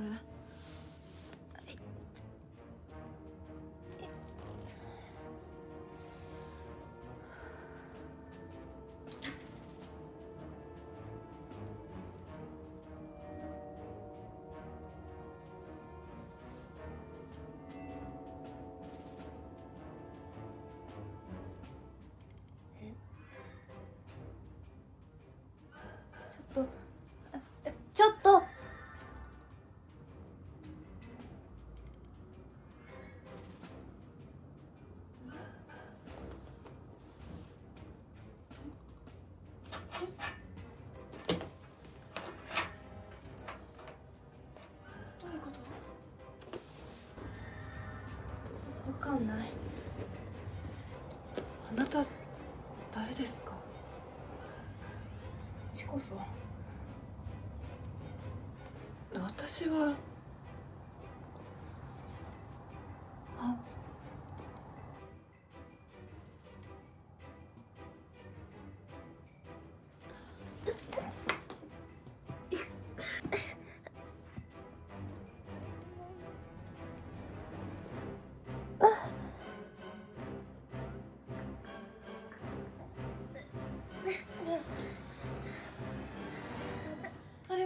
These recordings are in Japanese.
れ。ちょっと。んない。あなた誰ですか？そっちこそ。私は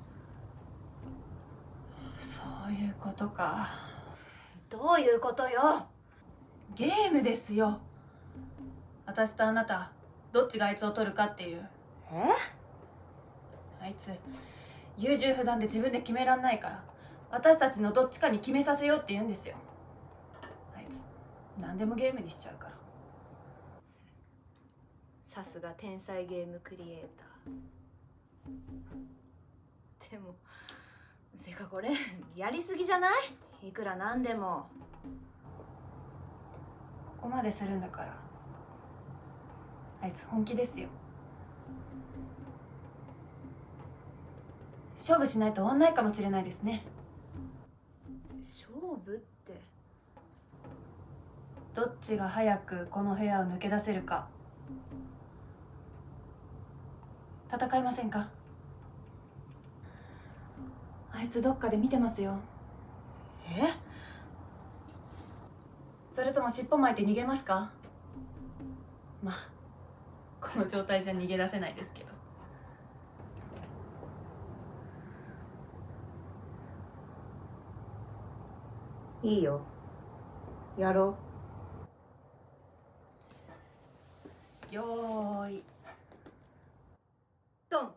そういうことか。どういうことよ？ゲームですよ。私とあなたどっちがあいつを取るかっていう。え？あいつ優柔不断で自分で決めらんないから私たちのどっちかに決めさせようって言うんですよ何でもゲームにしちゃうから。さすが天才ゲームクリエイター。でもてかこれやりすぎじゃない？いくらなんでも。ここまでするんだから。あいつ本気ですよ。勝負しないと終わんないかもしれないですね。勝負？ってどっちが早くこの部屋を抜け出せるか。戦いませんか？あいつどっかで見てますよ。え？それとも尻尾巻いて逃げますか？まあこの状態じゃ逃げ出せないですけど。いいよ。やろよーい。ドン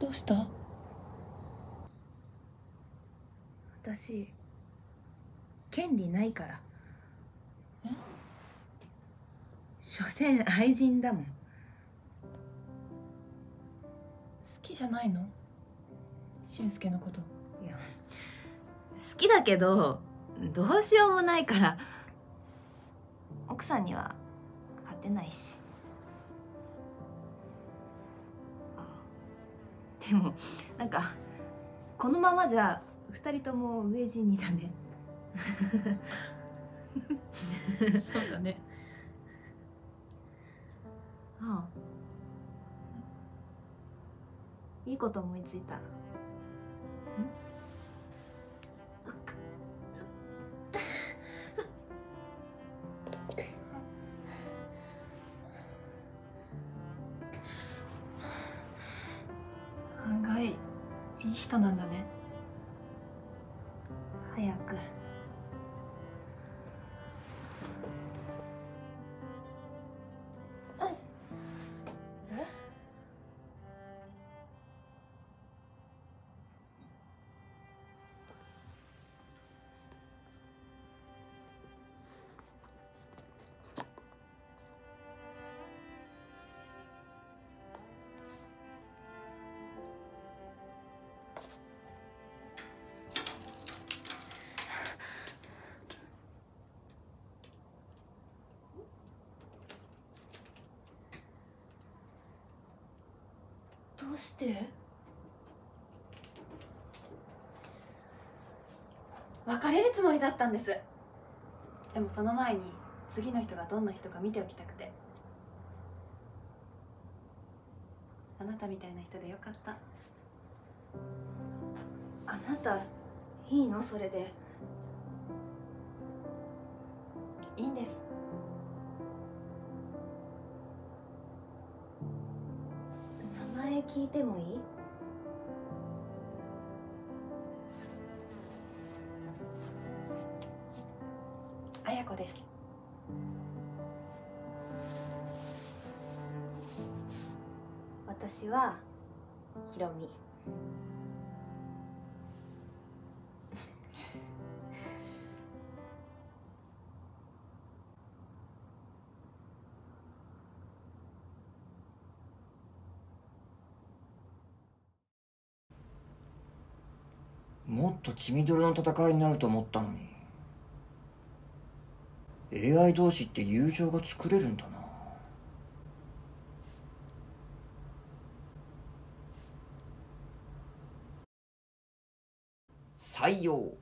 どうした？私権利ないから。え？所詮愛人だもん。好きじゃないの？俊介のこと。いや好きだけどどうしようもないから。奥さんには勝てないし。あでもなんかこのままじゃ二人とも飢え死にだねそうだね。ああ。いいこと思いついた。案外いい人なんだねどうして？別れるつもりだったんです。でもその前に次の人がどんな人か見ておきたくて。あなたみたいな人でよかった。あなたいいの？それで。いいんです前聞いてもい？い綾子です。私はひろみ。もっと血みどろの戦いになると思ったのに。AI 同士って友情が作れるんだな。採用。